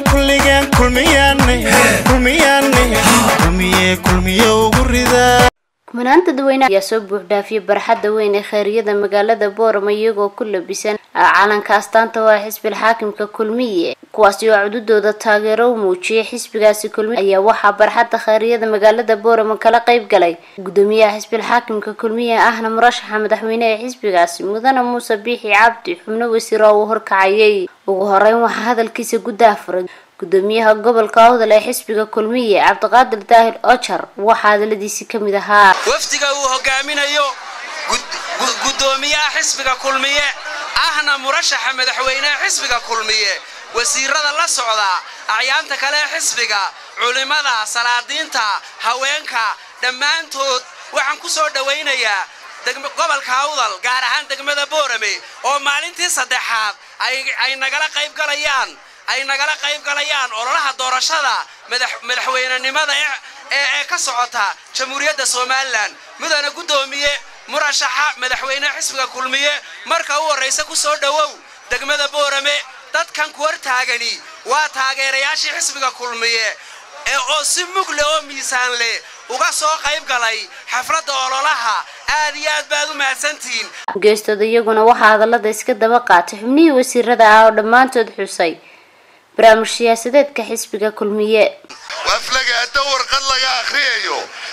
kulmiyeen kulligeen kulmiyaankulmiye kulmiye ugu ridaa kuminaanta dadweyne ayaa soo buux buuxdhaafiyay barxadda weyn ee kheyriyada magaalada boorama iyagoo ku labisan calanka astaanta waa xisbil xaakimka kulmiye. Kuwaasi oo cududooda taageero u muujiyay xisbigaasi kulmiye ayaa waxaa barxadda khayriyada magaalada boorama kala qayb galay gudoomiyaha xisbil xaakimka kulmiye ahna murashaxa madaxweyne ee xisbigaasi mudane muuse biixi cabdi xubno wasiir oo uu horkacayay ugu horeyn waxaa hadalkiisa guddaha furay gudoomiyaha gobolka awdal ee xisbiga kulmiye cabdiqaadir daahir ojar waxaa hadaladiisi kamid ahaa wafdiga uu hogaaminayo gudoomiyaha xisbiga kulmiye ahna murashaxa madaxweyneha xisbiga kulmiye. Wasiirada la socda acyaanta kale ee xisbiga culimada salaadiinta haweenka dhammaantood. Waxaan ku soo dhowaynayaa gobolka awdal gaar ahaan degmada boorame oo maalintii saddexaad ay nagala qayb galayaan ay nagala qayb galayaan ololaha doorashada madaxweynenimada ee ka socota jamhuuriyadda somalilan. Mudana guddoomiye murashaxa madaxweyneha xisbiga kulmiye marka u horraysa ku soo dhowow degmada boorame dadkan ku hortaagani waa taageerayaashii xisbiga kulmiye ee oo si mug leh oo miisaan leh uga soo qayb galay xafladda ololaha aad iyo aad baad u mahadsantihiin geestooda iyaguna waxaa hadallada iska daba qaatay xubnihii wasiirada ah oo dhammaantood xusay. Barnaamij siyaasadeedka xisbiga kulmiye. Waflagaada warqad laga akhriyayo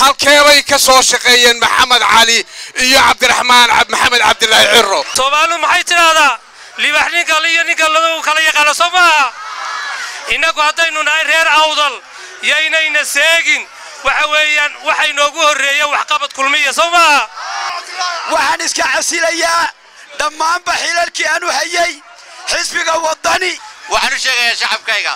halkeebay ka soo shaqeeyeen maxamed cali iyo cabdiraxmaan maxamed cabdilaahi ciro soomaalidu maxay tidhaahdaa libax ninka iyo ninka lagu kala yaqaano soo maaha innagu haddaynu nahay reer awdal yaynayna seegin waxa weeyaan waxay noogu horreeyeen waxqabad kulmiya soo maaha waxaan iska casilayaa dhammaanba xilalkii aanu hayay xisbiga waddani waxaan u sheegayaa shacabkayga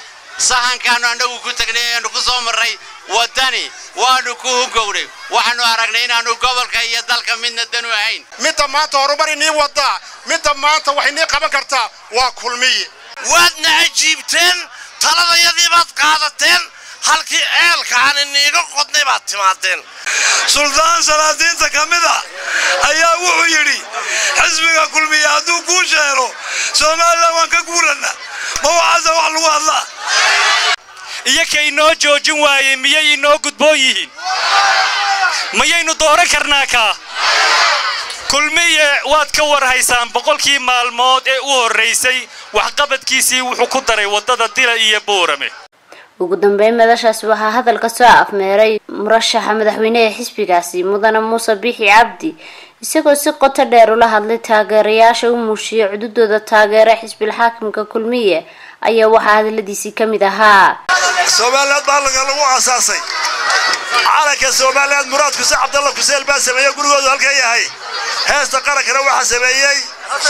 sahankaannu annagu ku tagnay eanu ku soo marray waddani waannu ku hugownay waxaannu aragnay inaannu gobolka iyo dalka midna danu ahayn. Midda maanta horumar inii waddaa midda maanta wax inii qaban kartaa. Waa kulmiye. Waadna cajiibteen taladayadii baad qaadateen halkii ceelka aan iniiga qodnay baad timaadeen suldaan salaadiinta ka mid a ayaa wuxuu yidhi xisbiga kulmiye hadduu kuu sheelo somalilan waan ka guuranna ma waxaase wax lagu hadlaa iyo ka inoo joojin waayey miyay inoo gudboon yihiin mayaynu dooran karnaa kaa kulmiye waad ka war haysaan boqolkii maalmood ee u horraysay waxqabadkiisii wuxuu ku daray waddada dila iyo boorame ugu dambeyn madashaas waxaa hadalka soo afmeeray murashaxa madaxweyne ee xisbigaasi mudane muuse biixi cabdi isagoo si qoto dheer ula hadlay taageerayaasha u muujiyay cududooda taageera xisbil xaakimka kulmiye ayaa waxaa hadaladiisii ka mid ahaa somaliland baalanka lagu aasaasay. Calanka somaliland muraad kuse cabdalla kuseel baa sameeyey gurigoodu halkan yahay. Heesta qarankana waxaa sameeyey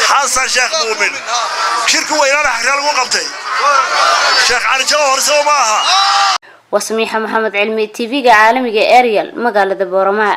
xasan sheekh muumin. Shirku weynaana xagraa lagu qabtay. Sheekh calijabo horsebo ma aha. Waa maxamed cilmi tv-ga caalamiga ariel magaalada boorama